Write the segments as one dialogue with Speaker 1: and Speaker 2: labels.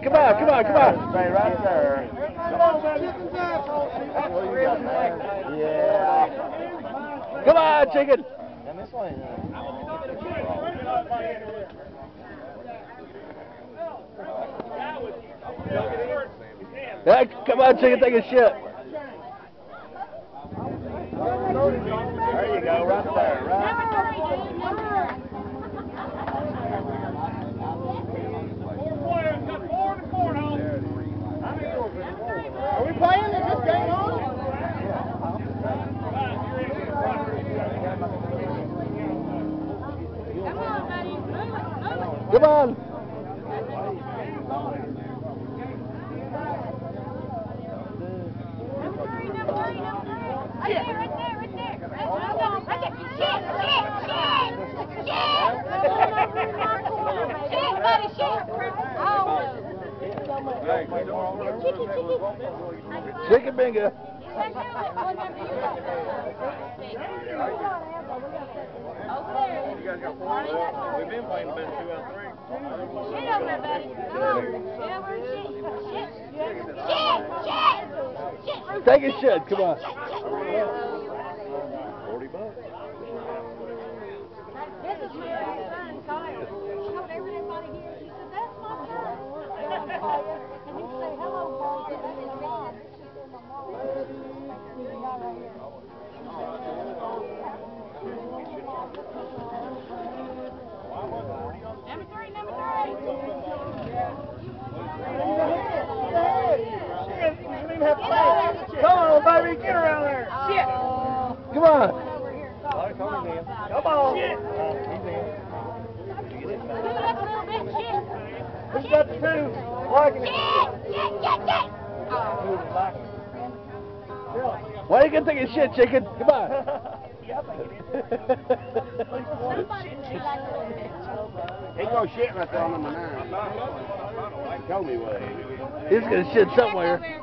Speaker 1: Come on, come on, come on.
Speaker 2: Stay right there. Yeah.
Speaker 1: Come on, chicken.
Speaker 2: And this way.
Speaker 1: Uh, yeah, come on, chicken, take a shit.
Speaker 2: There you go, right there, right.
Speaker 3: Are we playing? Is this game on?
Speaker 4: Come on, buddy. Move it. Move it.
Speaker 1: Come on.
Speaker 4: Number three, number three, number three. Right there, right there, right there. Right, hold on, right there. Shit, shit, shit, shit. Shit, buddy, shit. Oh. Chicky, chicky.
Speaker 1: Chicken bingo.
Speaker 2: We've been playing two three.
Speaker 1: Take a shit, come on.
Speaker 2: Forty bucks.
Speaker 4: This is my son, Kyle. Everybody here, she said, that's my son.
Speaker 3: Come on, baby, get around there. Oh. Shit.
Speaker 1: Come on.
Speaker 3: Come on.
Speaker 4: Scoot up a little bit, shit.
Speaker 3: Who's got the two? Liking
Speaker 4: Shit,
Speaker 3: it.
Speaker 4: shit, shit, shit.
Speaker 1: Why you gonna take a shit, chicken? Come on.
Speaker 2: He goes shit right there on number nine. He told me what.
Speaker 1: He's gonna shit somewhere.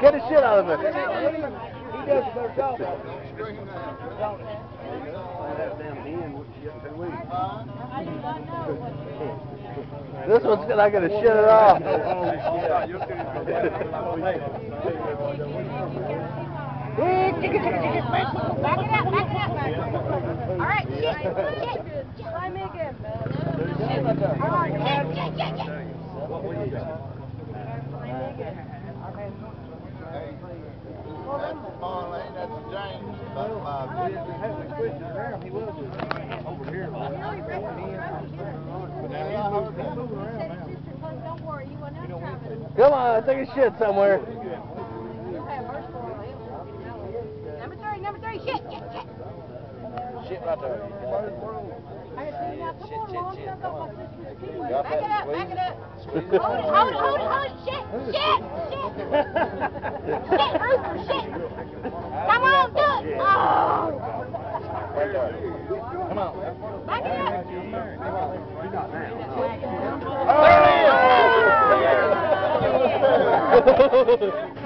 Speaker 1: Get the shit out of it.
Speaker 3: He does a better job.
Speaker 1: This one's gonna shit it off.
Speaker 4: Back it up, back it up. All right, shit, shit. Try me again, All right, shit, shit, shit, shit. Don't worry, you will not have it.
Speaker 1: Come on, take a shit somewhere.
Speaker 4: Number three, number three, shit, shit, shit.
Speaker 2: Shit right there. Shit, shit, shit.
Speaker 4: Back it up, back it up. Hold it, hold it, hold it, hold it, shit, shit, shit. Shit, Roofer, shit. Come on, do it. Oh.
Speaker 2: Come on.
Speaker 4: Back it up.
Speaker 2: You're not now.
Speaker 4: Oh.